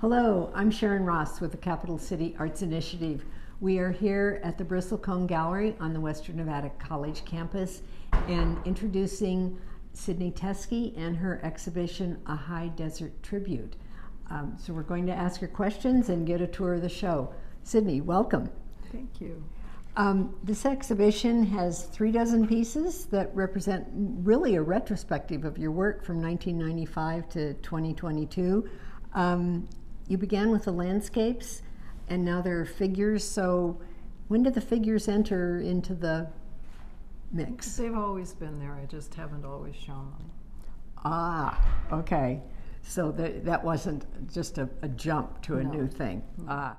Hello, I'm Sharon Ross with the Capital City Arts Initiative. We are here at the Bristlecone Gallery on the Western Nevada College campus and introducing Sidne Teske and her exhibition, A High Desert Tribute. Um, so we're going to ask her questions and get a tour of the show. Sidne, welcome. Thank you. Um, this exhibition has three dozen pieces that represent really a retrospective of your work from 1995 to 2022. Um, you began with the landscapes, and now there are figures. So, when did the figures enter into the mix? They've always been there. I just haven't always shown them. Ah, okay. So that that wasn't just a, a jump to a No. new thing. Ah.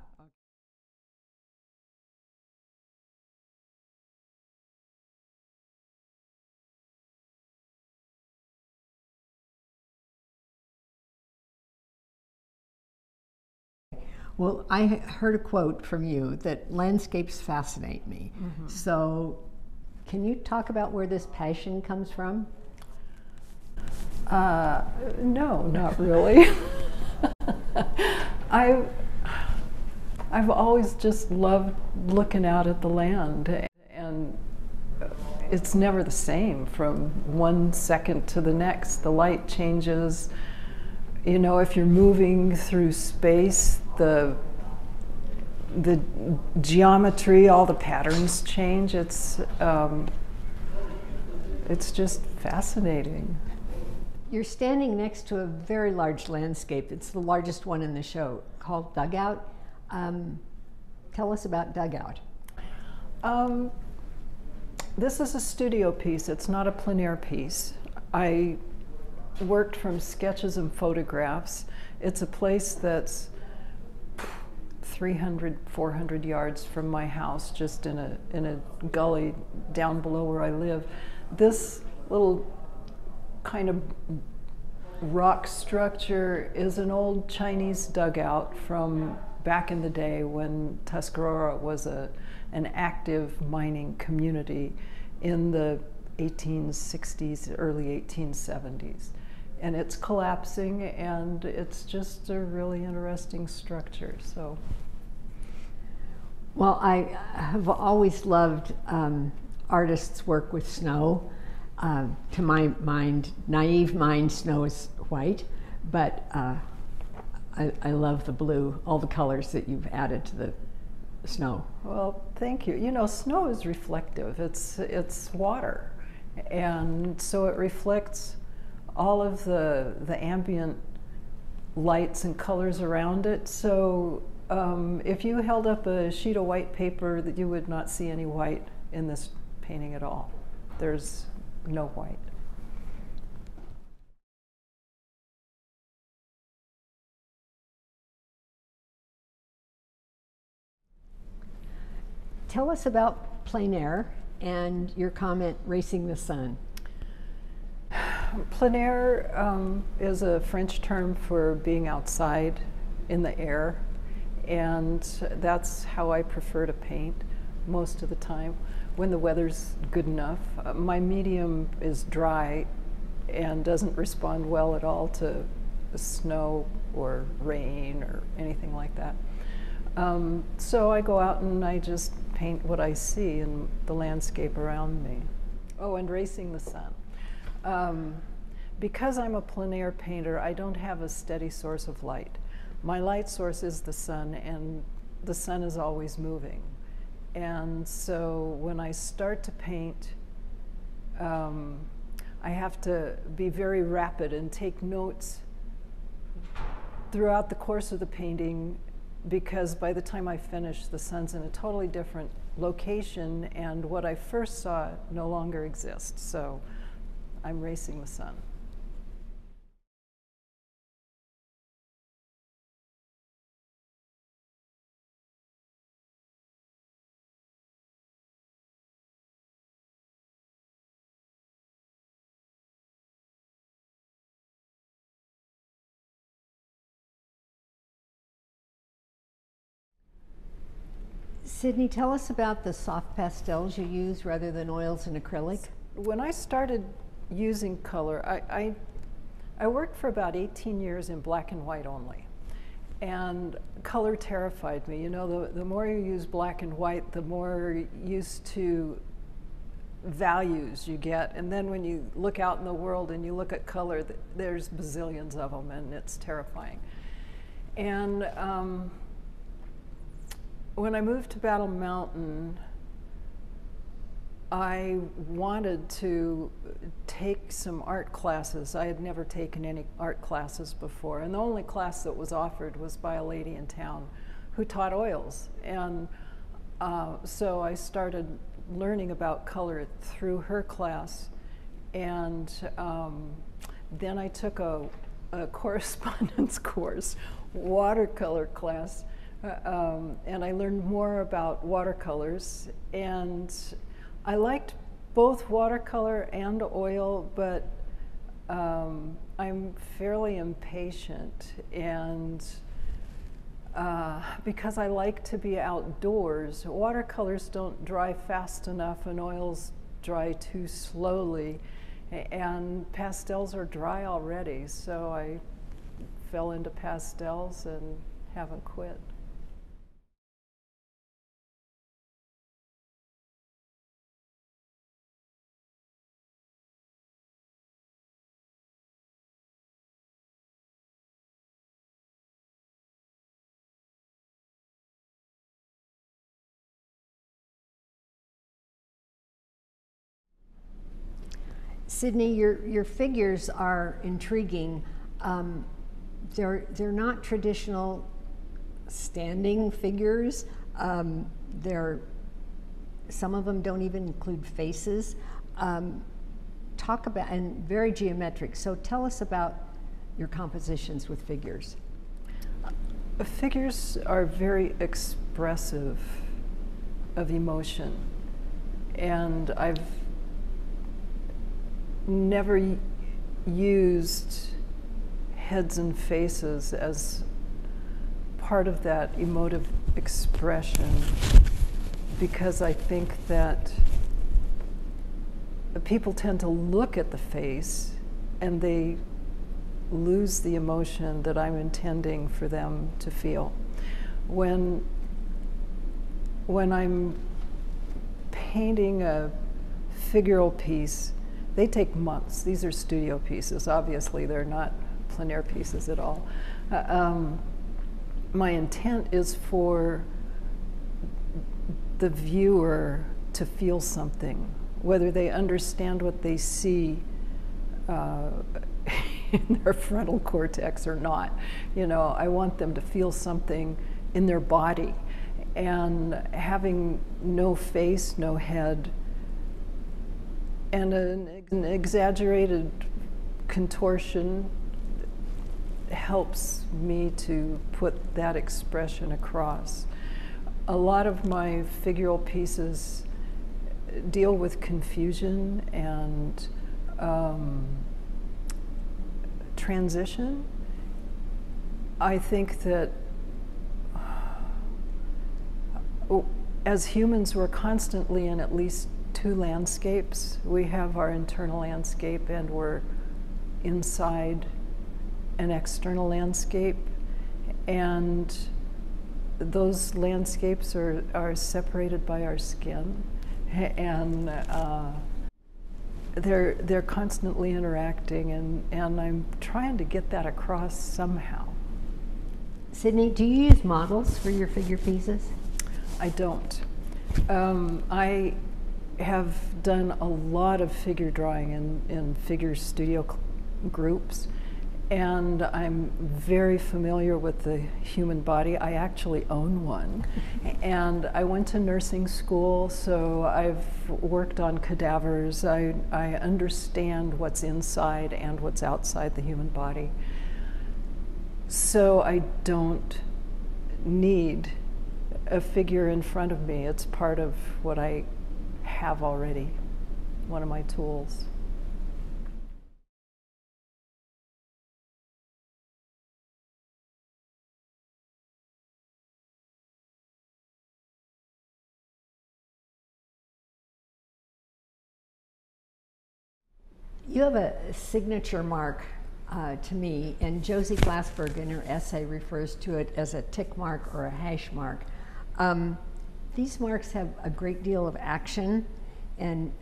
Well, I heard a quote from you that landscapes fascinate me. So, can you talk about where this passion comes from? Uh, no, not really. I've, I've always just loved looking out at the land, and it's never the same from one second to the next. The light changes. You know, if you're moving through space, the the geometry, all the patterns change. It's um, it's just fascinating. You're standing next to a very large landscape. It's the largest one in the show called Dugout. Um, tell us about Dugout. Um, this is a studio piece. It's not a plein air piece. I worked from sketches and photographs. It's a place that's 300, 400 yards from my house, just in a, in a gully down below where I live. This little kind of rock structure is an old Chinese dugout from back in the day when Tuscarora was a, an active mining community in the 1860s, early 1870s. And it's collapsing, and it's just a really interesting structure. So, Well, I have always loved um, artists' work with snow. Uh, to my mind, naive mind, snow is white, but uh, I, I love the blue, all the colors that you've added to the snow. well, thank you. You know, snow is reflective. It's it's water, and so it reflects all of the the ambient lights and colors around it. So um, if you held up a sheet of white paper, that you would not see any white in this painting at all. There's no white. Tell us about plein air and your comment, racing the sun. Plein air um, is a French term for being outside in the air, and that's how I prefer to paint most of the time when the weather's good enough. Uh, my medium is dry and doesn't respond well at all to snow or rain or anything like that. Um, so I go out and I just paint what I see in the landscape around me. Oh, and racing the sun. Um, because I'm a plein air painter, I don't have a steady source of light. My light source is the sun, and the sun is always moving. And so when I start to paint, um, I have to be very rapid and take notes throughout the course of the painting because by the time I finish, the sun's in a totally different location, and what I first saw no longer exists. So I'm racing the sun. Sidne, tell us about the soft pastels you use rather than oils and acrylic. When I started using color, I, I, I worked for about 18 years in black and white only. and color terrified me. You know, the, the more you use black and white, the more used to values you get. And then when you look out in the world and you look at color, there's bazillions of them, and it's terrifying. And um, when I moved to Battle Mountain, I wanted to take some art classes. I had never taken any art classes before, and the only class that was offered was by a lady in town who taught oils. And uh, so I started learning about color through her class. And um, then I took a, a correspondence course, watercolor class, um, and I learned more about watercolors. And I liked both watercolor and oil, but um, I'm fairly impatient and uh, because I like to be outdoors. Watercolors don't dry fast enough and oils dry too slowly and pastels are dry already so I fell into pastels and haven't quit. Sidne, your, your figures are intriguing. Um, they're, they're not traditional standing figures. Um, they're, some of them don't even include faces. Um, talk about, and very geometric. So tell us about your compositions with figures. Figures are very expressive of emotion. And I've never used heads and faces as part of that emotive expression because I think that people tend to look at the face and they lose the emotion that I'm intending for them to feel. When, when I'm painting a figural piece, they take months. These are studio pieces. Obviously, they're not plein air pieces at all. Uh, um, my intent is for the viewer to feel something, whether they understand what they see uh, in their frontal cortex or not. You know, I want them to feel something in their body. And having no face, no head, and an, an exaggerated contortion helps me to put that expression across. A lot of my figural pieces deal with confusion and um, transition. I think that as humans, we're constantly in at least two landscapes. We have our internal landscape and we're inside an external landscape. And those landscapes are, are separated by our skin. And uh, they're, they're constantly interacting, and, and I'm trying to get that across somehow. Sidne, do you use models for your figure pieces? I don't. Um, I have done a lot of figure drawing in, in figure studio groups, and I'm very familiar with the human body. I actually own one. and I went to nursing school, so I've worked on cadavers. I, I understand what's inside and what's outside the human body. So I don't need a figure in front of me. It's part of what I have already, one of my tools. You have a signature mark uh, to me, and Josie Glassberg in her essay refers to it as a tick mark or a hash mark. Um, these marks have a great deal of action and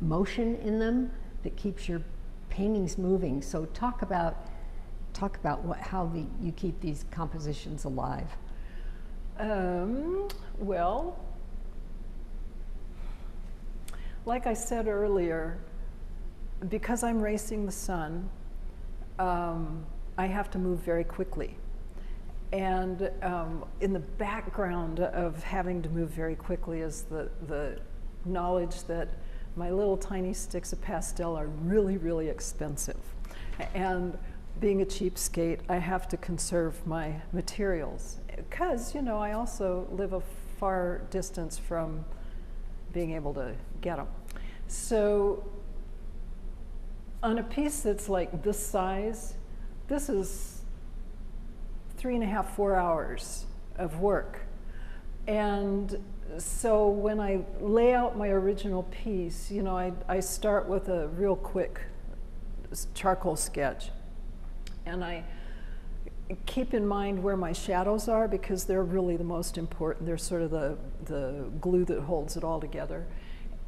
motion in them that keeps your paintings moving. So talk about talk about what, how the, you keep these compositions alive. Um, well, like I said earlier, because I'm racing the sun, um, I have to move very quickly. And um, in the background of having to move very quickly is the, the knowledge that my little tiny sticks of pastel are really, really expensive. And being a cheapskate, I have to conserve my materials. Because, you know, I also live a far distance from being able to get them. So on a piece that's like this size, this is three and a half, four hours of work. And so when I lay out my original piece, you know, I, I start with a real quick charcoal sketch. And I keep in mind where my shadows are because they're really the most important. They're sort of the, the glue that holds it all together.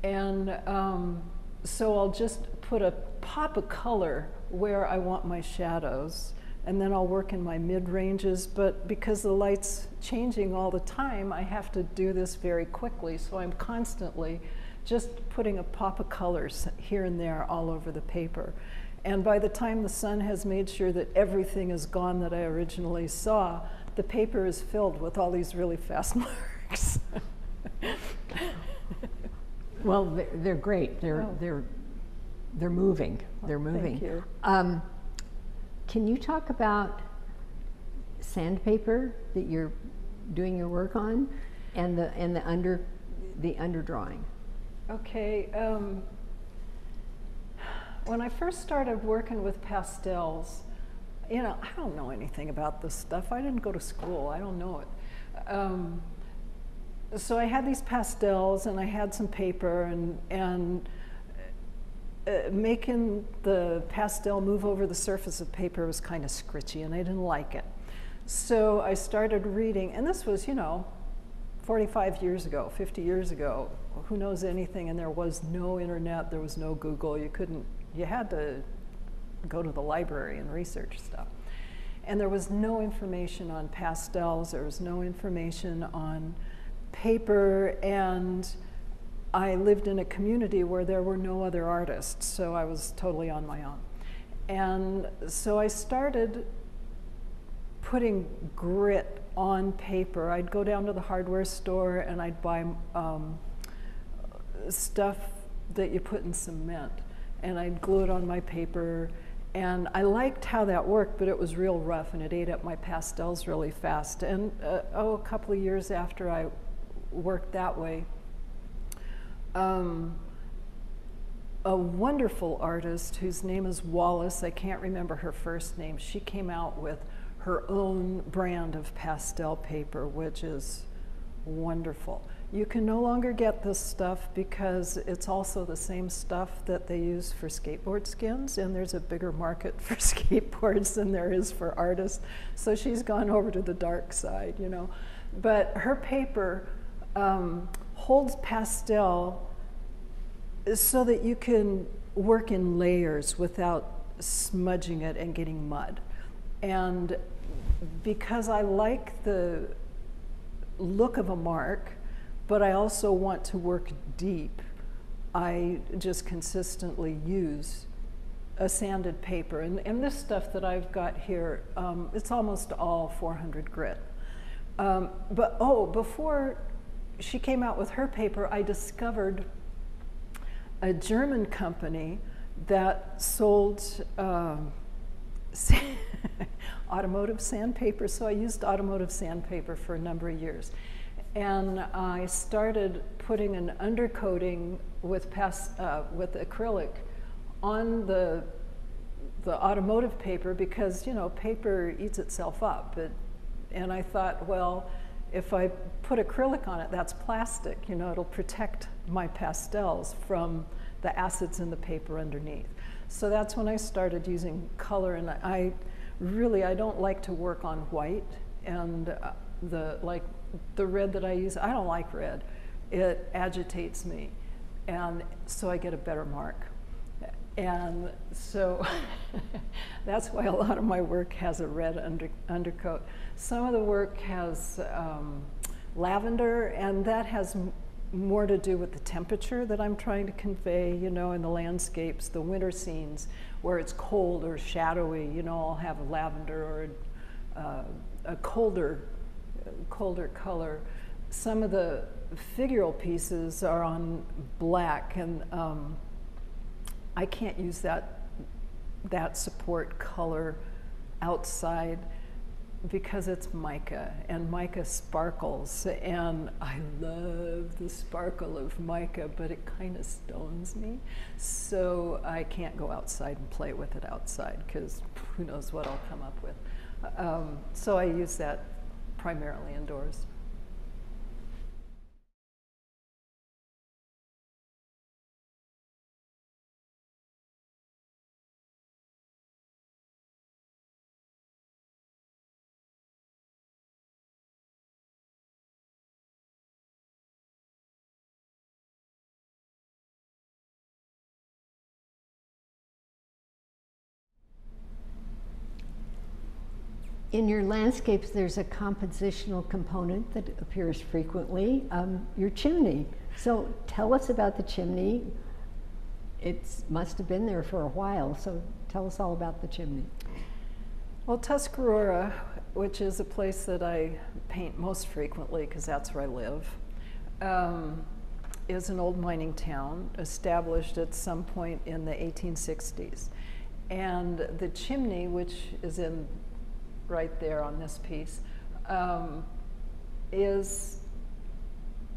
And um, so I'll just put a pop of color where I want my shadows and then I'll work in my mid ranges. But because the light's changing all the time, I have to do this very quickly. So I'm constantly just putting a pop of colors here and there all over the paper. And by the time the sun has made sure that everything is gone that I originally saw, the paper is filled with all these really fast marks. well, they're great. They're, oh. they're, they're moving. They're moving. Thank you. Um, can you talk about sandpaper that you're doing your work on and the, and the, under, the underdrawing? Okay. Um, when I first started working with pastels, you know, I don't know anything about this stuff. I didn't go to school. I don't know it. Um, so I had these pastels and I had some paper and, and uh, making the pastel move over the surface of paper was kind of scritchy and I didn't like it. So I started reading, and this was, you know, 45 years ago, 50 years ago, who knows anything, and there was no internet, there was no Google, you couldn't, you had to go to the library and research stuff. And there was no information on pastels, there was no information on paper, and I lived in a community where there were no other artists, so I was totally on my own. And so I started putting grit on paper. I'd go down to the hardware store and I'd buy um, stuff that you put in cement, and I'd glue it on my paper. And I liked how that worked, but it was real rough and it ate up my pastels really fast. And uh, oh, a couple of years after I worked that way, um, a wonderful artist whose name is Wallis. I can't remember her first name. She came out with her own brand of pastel paper, which is wonderful. You can no longer get this stuff because it's also the same stuff that they use for skateboard skins, and there's a bigger market for skateboards than there is for artists. So she's gone over to the dark side, you know. But her paper um, holds pastel so that you can work in layers without smudging it and getting mud. And because I like the look of a mark, but I also want to work deep, I just consistently use a sanded paper. And, and this stuff that I've got here, um, it's almost all 400 grit. Um, but oh, before she came out with her paper, I discovered a German company that sold um, automotive sandpaper. So I used automotive sandpaper for a number of years. And I started putting an undercoating with, past, uh, with acrylic on the, the automotive paper because, you know, paper eats itself up. It, and I thought, well, if I put acrylic on it, that's plastic. You know, it'll protect my pastels from the acids in the paper underneath. So that's when I started using color, and I really I don't like to work on white and uh, the like the red that I use. I don't like red; it agitates me, and so I get a better mark. And so that's why a lot of my work has a red under, undercoat. Some of the work has um, lavender, and that has more to do with the temperature that I'm trying to convey, you know, in the landscapes, the winter scenes where it's cold or shadowy, you know, I'll have a lavender or a, uh, a colder, colder color. Some of the figural pieces are on black and um, I can't use that, that support color outside because it's mica and mica sparkles and I love the sparkle of mica but it kind of stones me so I can't go outside and play with it outside because who knows what I'll come up with um, so I use that primarily indoors. In your landscapes, there's a compositional component that appears frequently, um, your chimney. So tell us about the chimney. It must have been there for a while, so tell us all about the chimney. Well, Tuscarora, which is a place that I paint most frequently because that's where I live, um, is an old mining town established at some point in the 1860s. And the chimney, which is in right there on this piece, um, is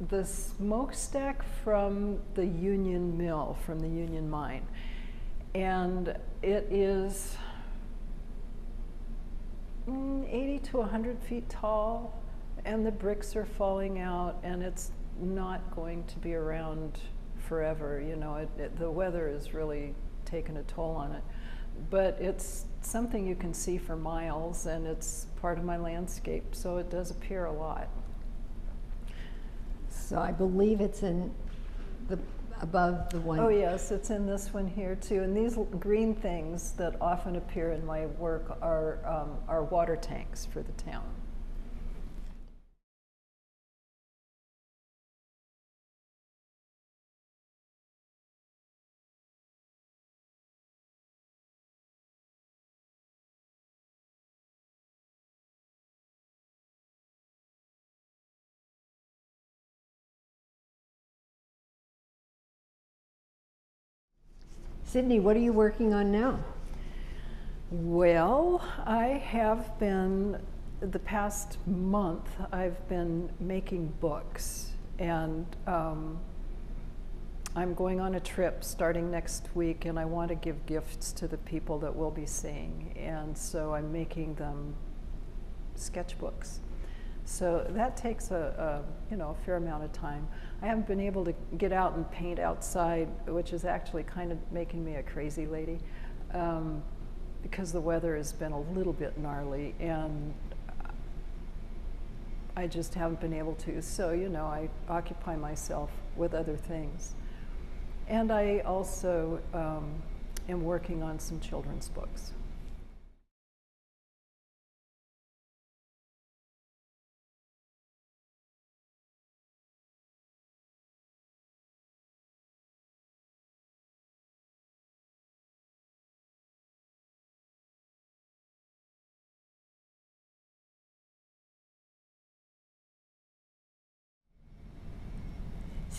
the smokestack from the Union Mill, from the Union Mine. And it is mm, 80 to 100 feet tall, and the bricks are falling out, and it's not going to be around forever. You know, it, it, the weather has really taken a toll on it but it's something you can see for miles and it's part of my landscape, so it does appear a lot. So I believe it's in the above the one. Oh yes, it's in this one here too. And these green things that often appear in my work are um, are water tanks for the town. Sidne, what are you working on now? Well, I have been, the past month, I've been making books. And um, I'm going on a trip starting next week, and I want to give gifts to the people that we'll be seeing. And so I'm making them sketchbooks. So that takes a, a, you know a fair amount of time. I haven't been able to get out and paint outside, which is actually kind of making me a crazy lady, um, because the weather has been a little bit gnarly, and I just haven't been able to. So you know, I occupy myself with other things, and I also um, am working on some children's books.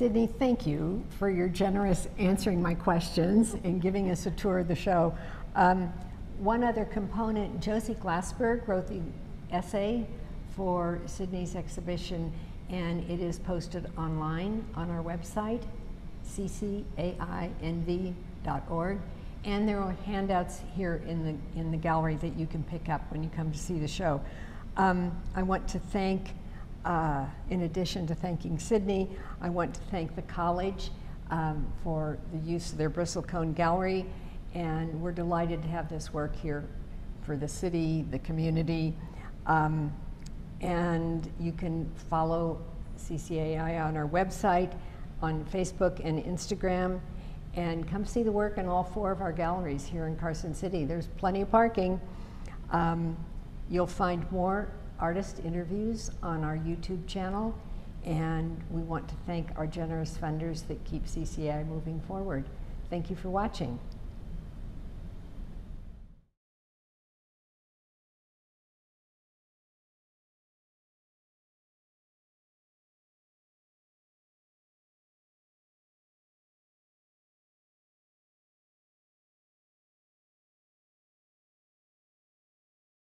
Sidne, thank you for your generous answering my questions and giving us a tour of the show. Um, one other component, Josie Glassberg wrote the essay for Sidne's exhibition and it is posted online on our website, ccainv.org. And there are handouts here in the, in the gallery that you can pick up when you come to see the show. Um, I want to thank uh, in addition to thanking Sidne, I want to thank the college. um, for the use of their bristlecone gallery. And we're delighted to have this work here for the city, the community. Um, and you can follow CCAI on our website, on Facebook and Instagram, and come see the work in all four of our galleries here in Carson City. There's plenty of parking. Um, you'll find more artist interviews on our YouTube channel, and we want to thank our generous funders that keep CCI moving forward. Thank you for watching.